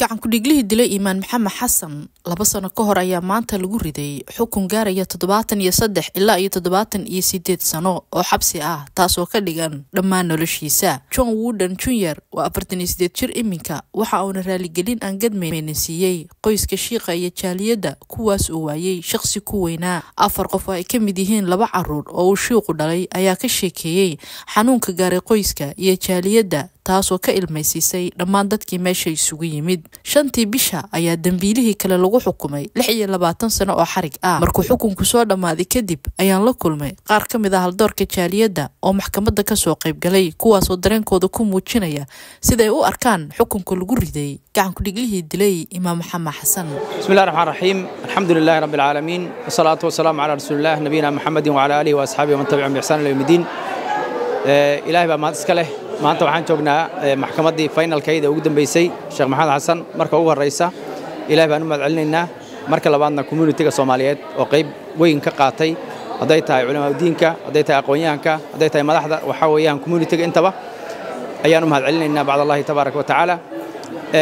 gacan ku-dhiiglihii dilay iimaan maxamed xasan laba sano ka hor ayaa maanta lagu riday xukun gaaraya toddobaatan iyo saddex ilaa iyo toddobaatan iyo sideed sano oo xabsi ah taasoo ka dhigan dhammaan noloshiisa. John wooden junior waa afartan iyo sideed jir iminka waxa uuna raaligelin aan gadmayna siiyey qoyska shiiqa iyo jaaliyadda kuwaas uu waayey shaqsi ku weynaa. Afar qof oo ay ka mid yihiin laba carruur oo uu shiiqu dhalay ayaa ka sheekeeyey xanuunka gaaray qoyska iyo jaaliyadda taasoo ka ilmaysiisay dhammaan dadkii meesha isugu yimid. Shantii bisha ayaa dembiilihii kale lagu xukumay lix iyo labaatan sano oo xarig ah. Markuu xukunku soo dhammaaday kadib ayaan la kulmay qaar ka mid ah haldoorka jaaliyadda oo maxkamadda ka soo qaybgalay kuwaasoo dareenkooda ku muujinaya siday u arkaan xukunka lagu riday. Gacan ku-dhiglihii dilay imaam maxamed xasan. Bismillahi raxmaan raxiim alxamdu lilahi rabbi alcaalamiin wasalaatu wasalaamu calaa rasuulilah nabiyina maxamedin wacala aalihi wa asxaabihi waman tabicahum yawmi diin. Ilaahay baa mahad iska leh maanta waxaan joognaa maxkamaddii faynalkayda ugu dambaysay sheekh maxamed xasan marka ugu horraysa ilahay baan u mahad celinaynaa marka labaadna communitiga soomaaliyeed oo qayb weyn ka qaatay hadday tahay culamaadudiinka hadday tahay aqoon-yahanka hadday tahay madaxda waxaa weeyaan communitiga intaba ayaan u mahad celinaynaa bacd allahi tabaaraka wa tacaala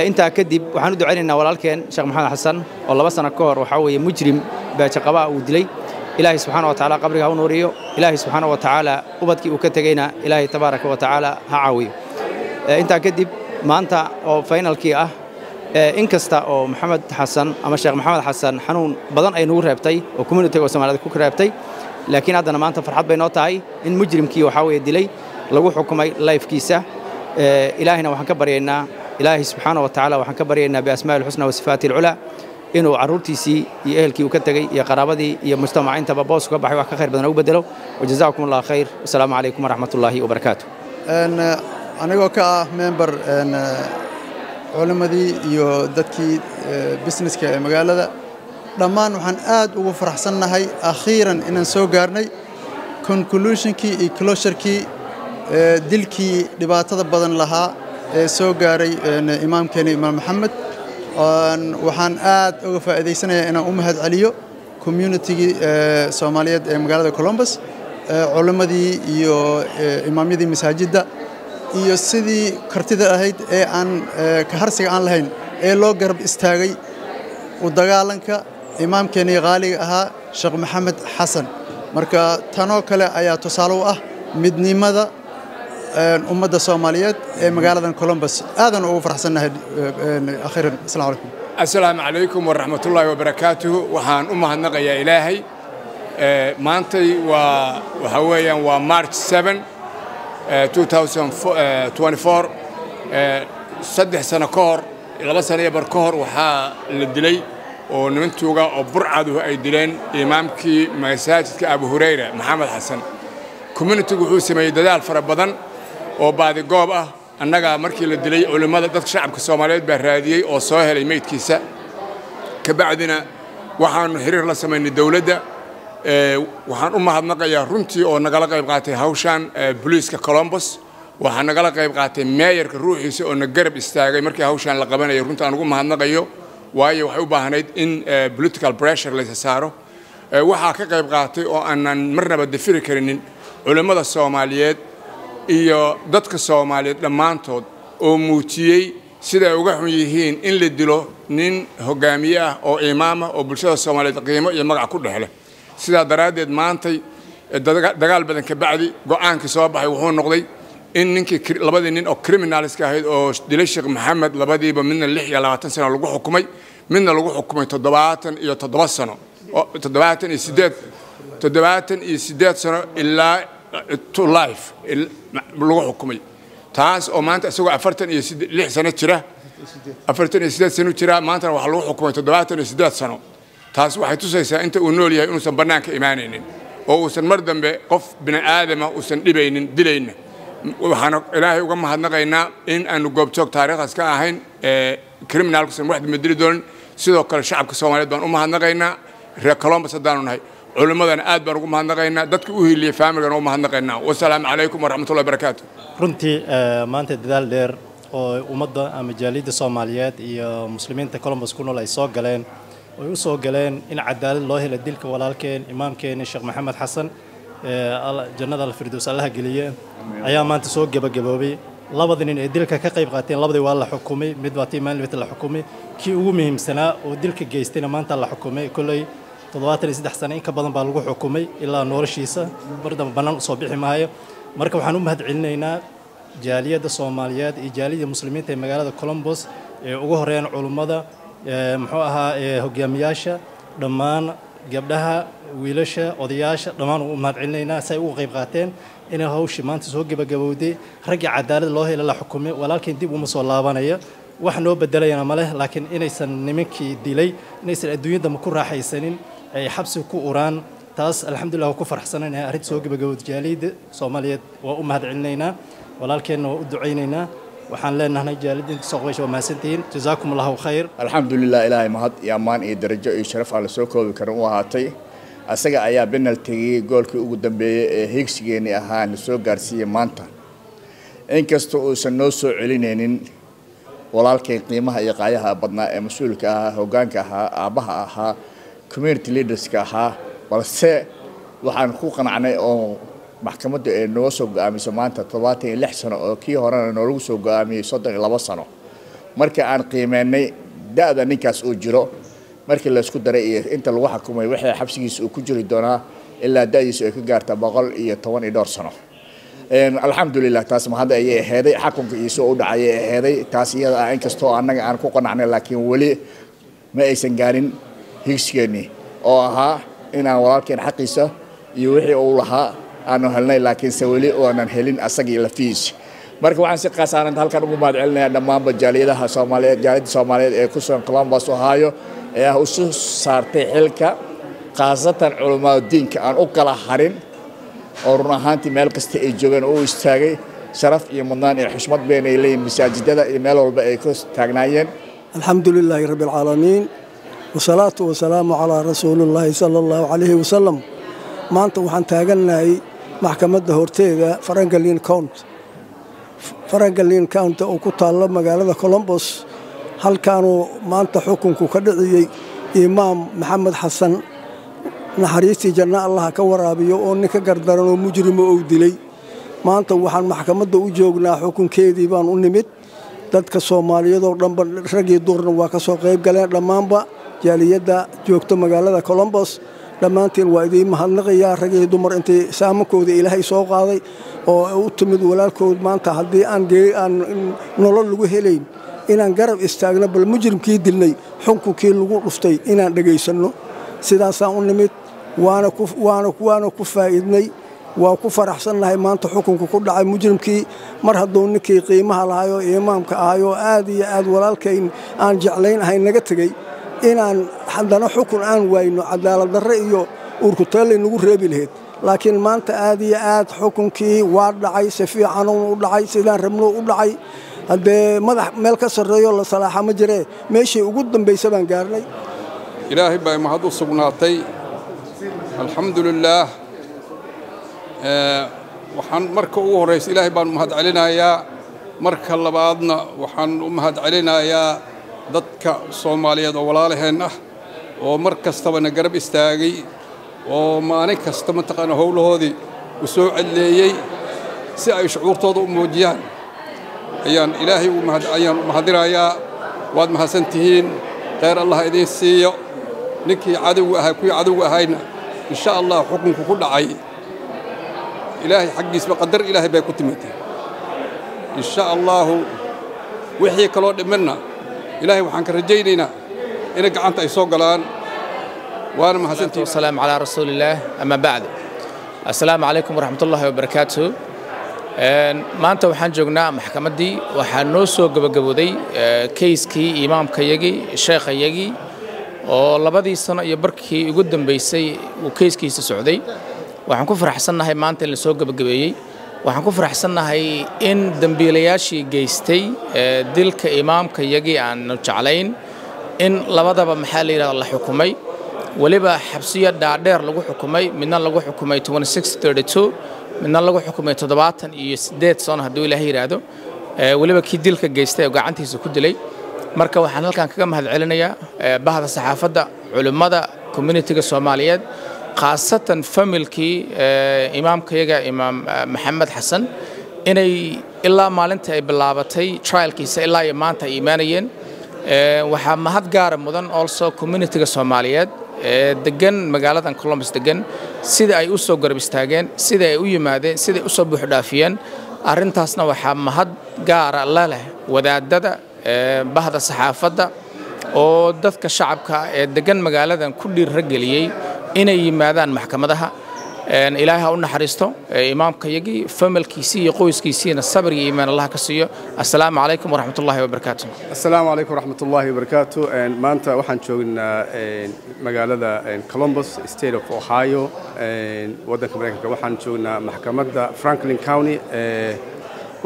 intaa kadib waxaan u ducaynaynaa walaalkeen sheekh maxamed xasan oo laba sano ka hor waxaa weeye mujrim baajaqabaa uu dilay ilaahay subxaana wa tacala qabriga ha u nuuriyo ilaahay subxaana wa tacaala ubadkii uu ka tegeyna ilaahay tabaaraka wa tacaala ha caawiyo. Intaa kadib maanta oo faynalkii ah in kasta oo maxamed xasan ama sheekh maxamed xasan xanuun badan ay nugu reebtay oo communitiga oo ku reebtay laakiin haddana maanta farxad bay noo tahay in mujrimkii waxaa weeye dilay lagu xukumay lifekiisa. Ilaahayna waxaan ka baryaynaa. Ilaahay subxaana wa tacaala waxaan ka baryaynaa biasmaa'i alxusna wa sifaati alculaa inuu carruurtiisii iyo ehelkii uu ka tegey iyo qaraabadii iyo mujtamaca intaba boos uga baxay wax ka khayr badan ugu bedelo wajazaakum allah khayr. Wasalaamu calaykum waraxmat ullaahi wabarakaatu anigoo ka ah member culimmadii iyo dadkii businesska ee magaalada dhammaan waxaan aad ugu faraxsannahay akhiiran inaan soo gaarnay conclusionkii iyo closurkii dilkii dhibaatada badan lahaa ee soo gaaray imaamkeena imaam maxamed waxaan aad uga faa'iidaysanayaa inaan u mahad celiyo communitigii soomaaliyeed ee magaalada colombus culimmadii iyo imaamyadii masaajidda iyo sidii kartida ahayd ee aan kaharsiga aan lahayn ee loo garab istaagay u dagaalanka imaamkeenii qaaliga ahaa sheekh maxamed xasan. Marka tanoo kale ayaa tusaale u ah midnimada ummadda soomaaliyeed ee magaaladan colombus aadan ugu farxsannahay akhiiran. Asalaamu calaykum assalaamu calaykum waraxmatullaahi wabarakaatuhu waxaan u mahadnaqayaa ilaahay. Maantay waa waxaa weeyaan waa march 7 2024 saddex sano ka hor laba sano iyo bar ka hor waxaa la dilay oo niman tuuga oo burcaduhu ay dileen imaamkii masaajidka abu hurayra maxamed xasan. Communitigu wuxuu sameeyey dadaal fara badan oo baadigoob ah. Annagaa markii la dilay culimmada dadka shacabka soomaaliyeed baa raadiyey oo soo helay meydkiisa. Ka bacdina waxaannu xiriir la samaynay dowladda waxaan u mahadnaqayaa runtii oo nagala qayb qaatay hawshan boliiska colombos waxaa nagala qayb qaatay meeyarka ruuxiisa oo na garab istaagay markii hawshan la qabanayay. Runtii aan ugu mahadnaqayo waayo waxay u baahnayd in political pressure laysa saaro. Waxaa ka qayb qaatay oo aanan marnaba dafiri karinin culimmada soomaaliyeed iyo dadka soomaaliyeed dhammaantood oo muujiyey siday uga xun yihiin in la dilo nin hogaamiye ah oo imaam ah oo bulshada soomaaliyeed qiimo iyo magac ku dhexleh sidaa daraaddeed maantay dagaal badan ka bacdi go'aankii soo baxay wuxuu noqday in ninkii labadii nin oo criminalska ahayd oo dilay sheekh maxamed labadiiba midna lix iyo labaatan sano lagu xukumay midna lagu xukumay toddobaatan iyo toddoba sano toddobaatan iyo sideed toddobaatan iyo sideed sano ilaa to life. Lagu xukumay taas oo maanta isagoo afartan iyo lix sano jira. Afartan iyo sideed sano jira maantana waxaa lagu xukumay toddobaatan iyo sideed sano. Taas waxay tusaysaa inta uu nool yahay inuusan bannaanka imaanaynin. Oo uusan mar dambe qof bini aadama uusan dhibaynin dilayna waxaan ilaahay uga mahadnaqaynaa in aanu goobjoog taariikhdaas ka ahayn criminalkusan wax damba dili doonin. Sidoo kale shacabka soomaaliyeed baan u mahadnaqaynaa. Reer colombus haddaanu nahay culimmadana aad baan ugu mahadnaqaynaa dadka u hiiliyey faamilgana u mahadnaqaynaa. Wasalaamu calaykum waraxmatullahi barakaatu runtii maanta dadaal dheer oo ummadda ama jaaliyadda soomaaliyeed iyo muslimiinta colombus ku nool ay soo galeen ay u soo galeen in cadaalad loo hela dilka walaalkeen imaamkeeni sheekh maxamed xasan jannada alfirdows allaha geliye. Ayaa maanta soo gebagaboobay labada nin ee dilka ka qayb qaateen labadii waa la xukumay mid baa tii maalin la xukumay. Kii ugu muhiimsanaa oo dilka geystayna maanta la xukumay kolley toddobaatan iyo saddex sano in badan baa lagu xukumay ilaa noloshiisa. Bardaba bannaan u soo bixi maayo. Marka waxaan u mahad celinaynaa jaaliyadda soomaaliyeed iyo jaaliyadda muslimiinta ee magaalada colombos ee ugu horeeyaan culummada muxuu ahaa hogaamiyaasha dhammaan gabdhaha wiilasha odayaasha dhammaan u mahad celinaynaa si ay uga qayb qaateen inay hawshii maanta soo gebagabowday raggii cadaalad loo hela la xukumay walaalkiin dib uma soo laabanaya. Wax noo bedelayana ma leh laakiin inaysan nimankii dilay inaysan adduunyadama ku raaxaysanin ay xabsi ku uraan. Taas alxamdulillah waa ku faraxsananahay arrinta soo gebagabowda jaaliyadda soomaaliyeed. Waa u mahad celinaynaa walaalkeenna waa u ducaynaynaa. Waxaan leenahay jaaliyadda inta soo qabaysha waa mahadsantihiin. Jazaakum allahu khayr. Alxamdulilah ilaahay mahad iyo ammaan iyo darajo iyo sharaf aan la soo koobi karin u ahaatay. Asaga ayaa benaltigii goolkii ugu dambeeyey ee hiigsigeennii ahaa na soo gaarsiiyey maanta. Inkastoo uusan noo soo celinaynin walaalkeen qiimaha iyo qaayaha badnaa ee mas'uulka ahaa hoggaanka ahaa aabbaha ahaa community leaderska ahaa balse waxaan ku qanacnay oo maxkamaddu ay noo soo go'aamiso maanta toddobaatan iyo lix sano oo kii horena noolagu soo go'aamiyey soddon iyo labo sano. Marka aan qiimeennay da-da ninkaas uu jiro markii laysku daray iyo inta lagu xukumay waxay xabsigiisa uu ku jiri doonaa ilaa da-diisu ay ka gaarta boqol iyo toban iyo dhowr sano. Alxamdulilah taas mahadda ayay aheeday xakunka iisoo u dhacayay aheeday taas iyada ah inkastoo annaga aan ku qanacnay laakiin weli ma aysan gaarin higsigeennii oo ahaa inaan walaalkeen xaqiisa iyo wixii uu lahaa aanu helnay laakiinse weli oonan helin asagii lafihiisa marka waxaan si qaasaanan halkan ugu mahad celinayaa dhammaanba jaaliyadaha soomaaliyeed jaaliyadda soomaaliyeed ee ku sugan columbus ohio ee ah isu saartay xilka khaasatan culammada diinka aan u kala harin oo run ahaantii meel kasta ay joogeen oo u istaagay sharaf iyo mudnaan iyo xushmad beenay leeyihiin masaajidada iyo meel walba ay ku taagnaayeen. Alxamdu lilaahi rabbi alcaalamiin wasalaatu wasalaamu calaa rasuulillaahi sala allahu calayhi wasalam maanta waxaan taagannahay maxkamadda horteeda farangalin count farangalin count oo ku taalla magaalada colombos halkaanuu maanta xukunku ka dhiciyey imaam maxamed xasan. Naxariistii janno allaha ka waraabiyo oo nin ka gardaran oo mujrimo ou dilay. Maanta waxaan maxkamadda u joognaa xukunkeedii baan u nimid. Dadka soomaaliyeedoo dhanba raggii duurna waa ka soo qayb galeen dhammaanba jaaliyadda joogta magaalada colombos dhammaantiin waa idiin mahadnaqayaa ragii dumar intay saamankooda ilaahay soo qaaday oo u timid walaalkood. Maanta haddii aan nolol lagu helayn inaan garab istaagno bal mujrimkii dilnay xukunkii lagu dhuftay inaan dhegaysanno sidaasaan u nimid waana ku faa'iidnay waa ku faraxsannahay. Maanta xukunka ku dhacay mujrimkii. Mar hadduu ninkii qiimaha lahay oo imaamka ahay oo aad iyo aad walaalkayn aan jeclayn ahay naga tegey inaan haddana xukun aan waayno cadaaladdarre iyo uurkutaallay nagu reebi lahayd. Laakiin maanta aad iyo aad xukunkii waa dhacay si fiicanuun u dhacay sidaan rabnuu u dhacay. Haddee madax meel ka sarreeyo la salaaxa ma jiree meeshii ugu dambaysa baan gaarnay. Ilaahay baa mahad u sugnaatay. Alxamdu lilaah waxaan marka ugu horraysa ilaahay baan u mahad celinayaa. Marka labaadna waxaan u mahad celinayaa dadka soomaaliyeed oo walaalaheen ah oo mar kastabana garab istaagay oo maalin kasta mataqaana howlahoodii u soo celleeyey si ay shucuurtooda u muujiyaan. Ayaan ilaahay ayaan u mahadinayaa waad mahadsan tihiin kheyr allah idiin siiyo. Ninkii cadowga ahaa kuwii cadowga ahayna insha allah xukunku ku dhacay. Ilaahay xaggiisba qadar ilaahay bay ku timid. Insha allaahu wixii kaloo dhimanna ilaahay waxaan ka rajaynaynaa inay gacanta ay soo galaan. Waana mahadsantii wasalaamu calaa rasuulillaah ama bacdu. Assalaamu calaykum waraxmatullaahi wabarakaatu maanta waxaan joognaa maxkamaddii waxaa noo soo gabagabooday keyskii imaamkayagii sheekhayagii oo labadii sano iyo barkii ugu dambaysay uu keyskiisa socday. Waxaan ku faraxsannahay maanta in la soo gabagabeeyey waxaan ku faraxsannahay in dembiilayaashii geystay dilka imaamkayagii aanu jeclayn in labadaba maxaa la yidhahda la xukumay. Weliba xabsiyo dhaadheer lagu xukumay midna lagu xukumay midna lagu xukumay toddobaatan iyo siddeed sano hadduu ilaahay yidhaahdo weliba kii dilka geystay oo gacantiisa ku dilay. Marka waxaan halkan kaga mahad celinayaa bahda saxaafadda culimmada communitiga soomaaliyeed khaasatan familkii imaamkayaga imaam maxamed xasan inay ilaa maalinta ay bilaabatay trialkiisa ilaa iyo maanta ay imaanayeen. Waxaa mahad gaara mudan also communitiga soomaaliyeed ee degan magaaladan columbus degan sida ay u soo garab istaageen sida ay u yimaadeen siday u soo buuxdhaafiyeen arrintaasna waxaa mahad gaara la leh wadaadada bahda saxaafadda oo dadka shacabka ee degan magaaladan ku dhiirrageliyey inay yimaadaan maxkamadaha. Ilaahay ha u naxariisto imaamkayagii familkiisii iyo qoyskiisiina sabir iyo iimaan allah ka siiyo. Assalaamu calaykum waraxmat ullahi wabarakaatu assalaamu calaykum waraxmat ullahi wabarakaatu maanta waxaan joognaa magaalada columbus state of ohio. Waddanka maraykanka waxaan joognaa maxkamadda franklin county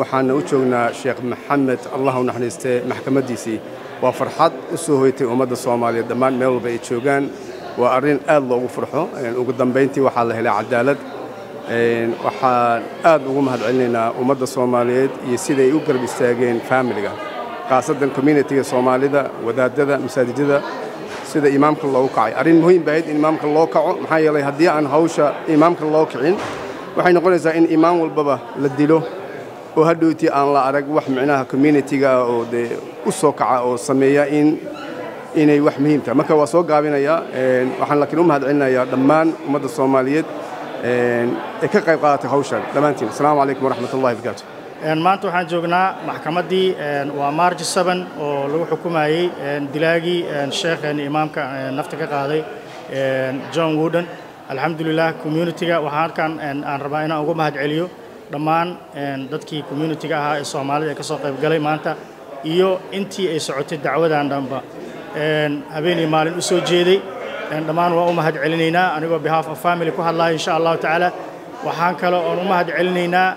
waxaana u joognaa sheekh maxamed. Allah u naxariiste maxkamaddiisii waa farxad u soo hoytay ummadda soomaaliyeed. Dhammaan meel walba ay joogaan. Waa arrin aad loogu farxo. Ugu dambayntii waxaa la helay cadaalad. Waxaan aad ugu mahad celinaynaa ummadda soomaaliyeed iyo siday u garab istaageen faamiliga khaasadan communitiga soomaalida wadaadada masaajidada sida imaamka loogu kacay. Arrin muhiim bahayd in imaamka loo kaco. Maxaa yeelay haddii aan hawsha imaamka loo kicin waxay noqonaysaa in imaam walbaba la dilo oo hadhowtii aan la arag wax micnaha communitiga oo dee u soo kaca oo sameeya in inay wax muhiim tahay marka waa soo gaabinayaa waxaan laakiin u mahad celinayaa dhammaan ummadda soomaaliyeed ee ka qayb qaadatay hawshan. Dhammaantiin asalaamu calaykum waraxmat ullahi barakaatu maanta waxaan joognaa maxkamaddii waa march seven oo lagu xukumayey dilaagii sheekheen imaamka nafta ka qaaday john wooden. Alxamdulilah communitiga waxaan halkan aan rabaa inaan ugu mahad celiyo dhammaan dadkii communitiga ahaa ee soomaalida ee ka soo qayb galay maanta iyo intii ay socotay dacwadan dhanba. Habeenii maalin u soo jeeday. Dhammaan waa u mahad celinaynaa anigoo behalf of family ku hadlaya insha allahu tacaala. Waxaan kale oon u mahad celinaynaa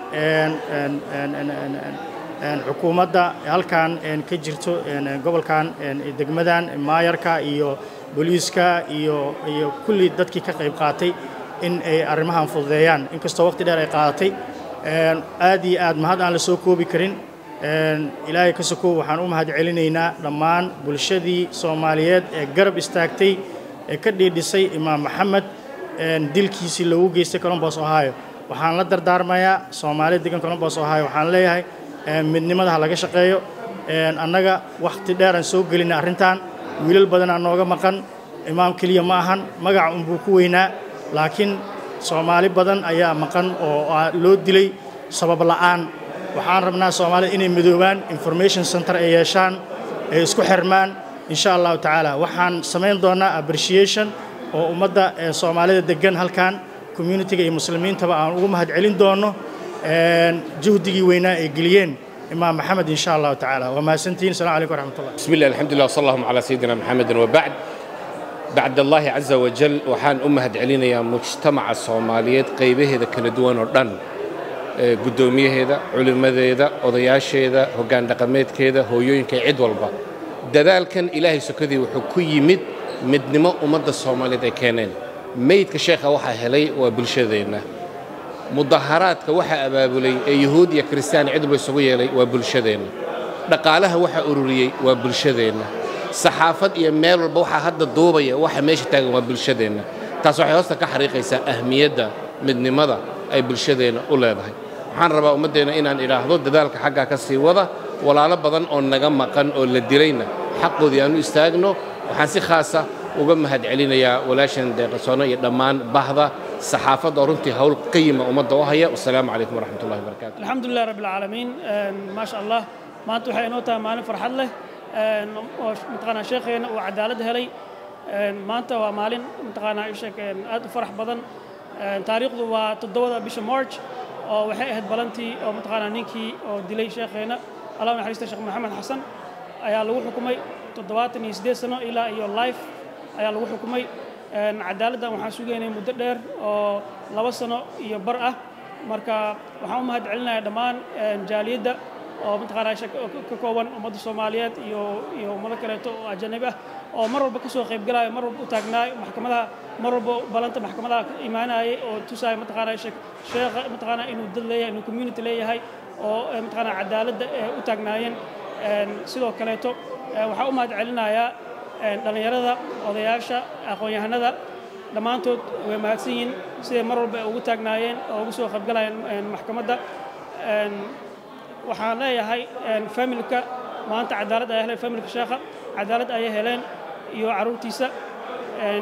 xukuumadda halkan ka jirto gobolkan degmadan maayarka iyo booliiska iyo iyo kulli dadkii ka qayb qaatay in ay arrimahan fududeeyaan. Inkastoo waqti dheer ay qaadatay aad iyo aad mahad aan la soo koobi karin. Ilaahay ka sokow waxaan u mahad celinaynaa dhammaan bulshadii soomaaliyeed ee garab istaagtay ee ka dhiidhisay imaam maxamed. Dilkiisii loogu geystay colombos ohio. Waxaan la dardaarmayaa soomaalida degan colombos ohio. Waxaan leeyahay midnimada ha laga shaqeeyo. Annaga wakhti dheer aan soo gelinay arrintan. Wiilal badanaa nooga maqan. Imaam keliya ma ahan. Magaca unbuu ku weynaa. Laakiin soomaali badan ayaa maqan oo ah loo dilay sabab la'aan. Waxaan rabnaa soomaalida inay midoobaan information center ay yeeshaan ay isku xirmaan insha allahu tacaala. Waxaan samayn doonaa abreciation oo ummadda soomaalida deggan halkan communitiga iyo muslimiintaba aan ugu mahad celin doono juhdigii weynaa ay geliyeen imaam maxamed insha allahu tacaala. Waa mahadsantihin asalaamu calaykum waraxmatullah bismi llah alxamdulilah wasala allahuma calaa sayidina maxamedin wabacd bacd allaahi casa wajal waxaan u mahadcelinayaa mujtamaca soomaaliyeed qaybaheeda kala duwan oo dhan guddoomiyaheeda culimmadeeda odayaasheeda hoggaan dhaqameedkeeda hooyooyinka cid walba. Dadaalkan ilaahay sokadii wuxuu ku yimid midnimo ummadda soomaaliyeed ay keeneen. Meydka sheekha waxaa helay waa bulshadeenna. Mudaharaadka waxaa abaabulay ee yuhuud iyo kiristyaan cid walba isugu yeelay waa bulshadeenna. Dhaqaalaha waxaa ururiyey waa bulshadeenna saxaafad iyo meel walba waxaa hadda duubaya waxa meesha taagan waa bulshadeenna taas waxay hoosta ka xariiqaysaa ahmiyadda midnimada ay bulshadeenna u leedahay. Waxaan rabaa ummaddeenna inaan idhaahdo dadaalka xaggaa ka sii wada walaalo badan oo naga maqan oo la dilayna. Xaqoodii aan u istaagno waxaan si khaasa ah uga mahad celinayaa walaashan deeqasoono iyo dhammaan bahda. Saxaafadda oo runtii hawl qayima ummadda u haya. Wasalaamu calaykum waraxmatullahi wbarakatu alxamdu lilah rabbi maasha allah maanta waxay inoo tahay maalin farxad leh oo mataqaanaa sheekheena uu cadaalad helay. Maanta waa maalin. Mataqaanaa sheek aad u farax badan. Taariikhdu waa toddobada bisha march oo waxay ahayd balantii oo mataqaanaa ninkii oo dilay sheekheena allah u naxariista sheekh maxamed xasan ayaa lagu xukumay. Toddobaatan iyo siddeed sano ilaa iyo life ayaa lagu xukumay. Cadaaladdan waxaan sugaynay muddo dheer oo laba sano iyo bar ah. Marka waxaan u mahad celinayaa dhammaan jaaliyadda oo mataqaanaa ka kooban ummadda soomaaliyeed iyo iyo ummado kaleeto oo ajanabi ah oo mar walba ka soo qayb galaya mar walba u taagnaa maxkamadaha mar walba balanta maxkamadaha ka imaanayay oo tusaya mataqaanaa sheekh sheekha mataqaanaa inuu dad leeyahay inuu community leeyahay oo mataqaanaa cadaaladda u taagnaayeen sidoo kaleeto waxaan u mahad celinayaa dhallinyarada odayaasha aqoon-yahanada dhammaantood way mahadsan yihiin siday mar walba ugu taagnaayeen oo ugu soo qaybgalayeen maxkamadda waxaan leeyahay familka maanta cadaalad ayaa heleen familka sheekha cadaalad ayay heleen iyo carruurtiisa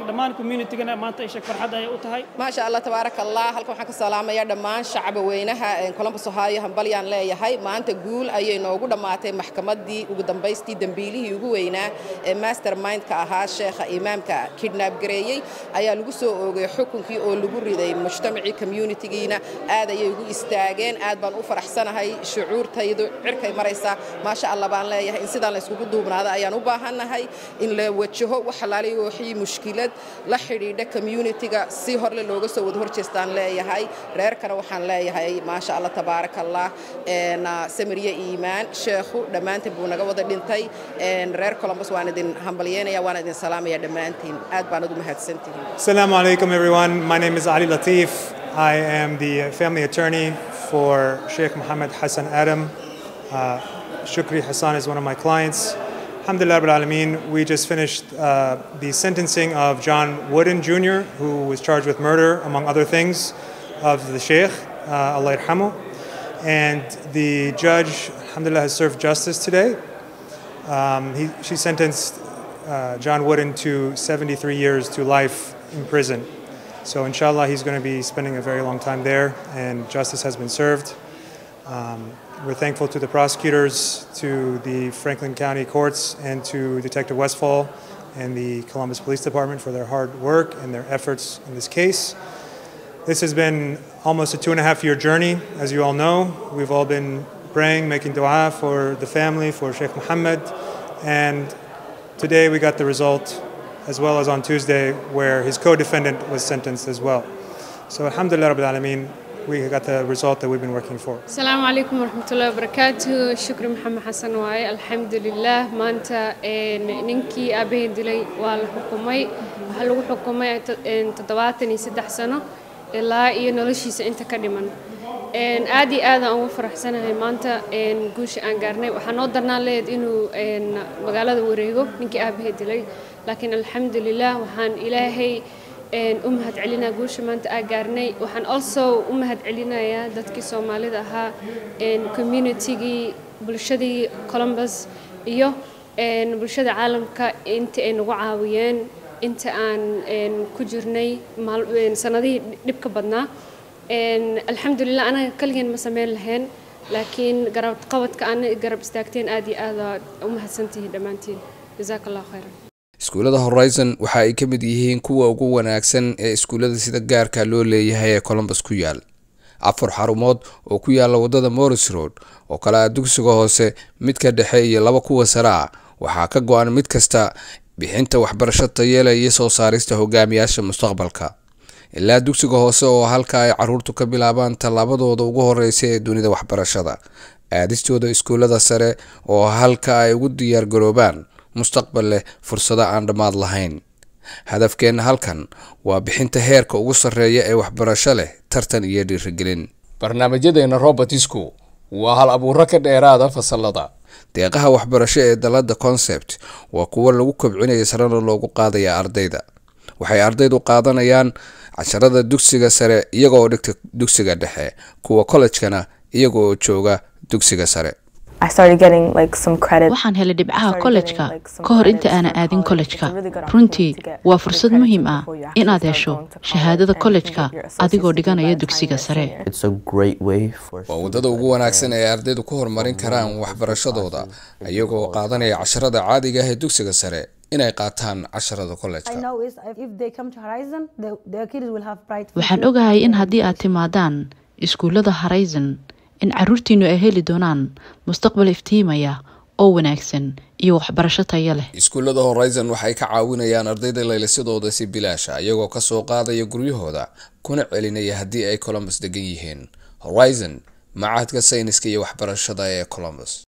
dhammaan communitygana maanta sheeg farxad ayay u tahay. Maasha allah tabaaraka allah halkan waxaan ka salaamayaa dhammaan shacaba weynaha columbus ohio hambalyaan leeyahay. Maanta guul ayay noogu dhammaatay maxkamaddii ugu dambaystii dembiilihii ugu weynaa ee master mindka ahaa sheekha imaamka. Kidnab gareeyey ayaa lagu soo oogay xukunkii oo lagu riday mujtamacii communitygiina. Aad ayay ugu istaageen aad baan u faraxsanahay shucuurtaydu cirkay maraysaa. Maasha allah baan leeyahay in sidaan la duubnaada ayaan u baahannahay in la wajaho wax halaalay wixii mushkil la xidhiidha communitiga si horle looga soo wada horjeestaan leeyahay reerkana waxaan leeyahay maasha allah tabaaraka allah samiriye iimaan sheekhu dhammaantiin buu naga wada dhintay reer columbus waan idin hambalyeynaya waan idin salaamaya dhammaantiin aad baanad u mahadsantihiin Assalamu alaikum everyone. My name is Ali Latif. I am the family attorney for Sheikh Mohammed Hassan Adam. Uh, Shukri Hassan is one of my clients. Alhamdulillah Rabbil Alameen, we just finished uh, the sentencing of John Wooden Jr., who was charged with murder, among other things, of the Sheikh, uh, Allah yarhamu. And the judge, Alhamdulillah, has served justice today. Um, he, she sentenced uh, John Wooden to 73 years to life in prison. So, inshallah, he's going to be spending a very long time there, and justice has been served. Um, we're thankful to the prosecutors, to the Franklin County courts, and to Detective Westfall and the Columbus Police Department for their hard work and their efforts in this case. This has been almost a two and a half year journey, as you all know. We've all been praying, making dua for the family, for Sheikh Mohammed, and today we got the result, as well as on Tuesday, where his co defendant was sentenced as well. So, Alhamdulillah Rabbil Alameen, we got the result that we've been working for. Assalamu alaikum warahmatullahi wabarakatuh. Shukri Muhammad Hassan waaye alxamdulillah maanta ninkii aabahay dilay waa la xukumay waxaa lagu xukumay toddobaatan iyo saddex iyo noloshiisa inta ka dhiman. Aad iyo ugu faraxsanahay maanta guusha aan gaarnay. Waxaa noo darnaan laheyd inuu magaalada wareego ninkii aabahay dilay. Laakiin alxamdulilah waxaan ilaahay u mahad celinaa guusha maanta aa gaarnay. Waxaan also u mahad celinayaa dadkii soomaalida ahaa communitygii bulshadii columbus iyo bulshada caalamka inta ay nagu caawiyeen inta aan ku jirnay sanadihii dhibka badnaa. Alxamdulilah anaga kaligeen ma sameyn lahayn laakiin garab qabadka ana garab istaagteen aad iyo aad u mahadsantihiin dhammaantiin. Jazaaka allahu khayran iskuullada horizon waxa ay ka mid yihiin kuwa ugu wanaagsan ee iskuullada sida gaarka loo leeyahay ee columbus ku yaal. Afar xarumood oo ku yaalla waddada morris road oo kale ah dugsiga hoose midka dhexe iyo laba kuwa sare ah waxaa ka go-an mid kasta bixinta waxbarasho tayeela iyo soo saarista hogaamiyaasha mustaqbalka. Ilaa dugsiga hoose oo halka ay caruurtu ka bilaabaan tallaabadooda ugu horeysa ee dunida waxbarashada. Aadistooda iskuullada sare oo halka ay ugu diyaargaroobaan mustaqbal leh fursado aan dhammaad lahayn. Hadafkeenna halkan waa bixinta heerka ugu sarreeya ee waxbarasho leh tartan iyo dhiirigelin. Barnaamijyadeena robertisku waa hal abuuro ka dheeraada fasalada deeqaha waxbarasho ee dalada concept waa kuwo lagu kobcinaya sarena loogu qaadaya ardayda. Waxay ardaydu qaadanayaan casharada dugsiga sare iyagoo dhigta dugsiga dhexe kuwa kollejkana iyaga oo jooga dugsiga sare waxaan helay dhibcaha kollejka ka hor inta aanan aadin kollejka runtii waa fursad muhiim ah inaad hesho shahaadada kollejka adigoo dhiganaya dugsiga sare. waa waddada ugu wanaagsan ee ardaydu ku horumarin karaan waxbarashadooda iyagoo qaadanaya casharada caadiga ah ee dugsiga sare inay qaataan casharada kollejka waxaan ogahay in haddii aad timaadaan iskuullada horizon in caruurtiinnu ay heli doonaan mustaqbal iftiimaya oo wanaagsan iyo waxbarasho taya leh. Iskuullada horizon waxay ka caawinayaan ardayda laylisadooda si bilaasha iyagoo ka soo qaadaya guryahooda kuna celinaya haddii ay columbus degan yihiin. Horizon macahadka sayniska iyo waxbarashada ee columbus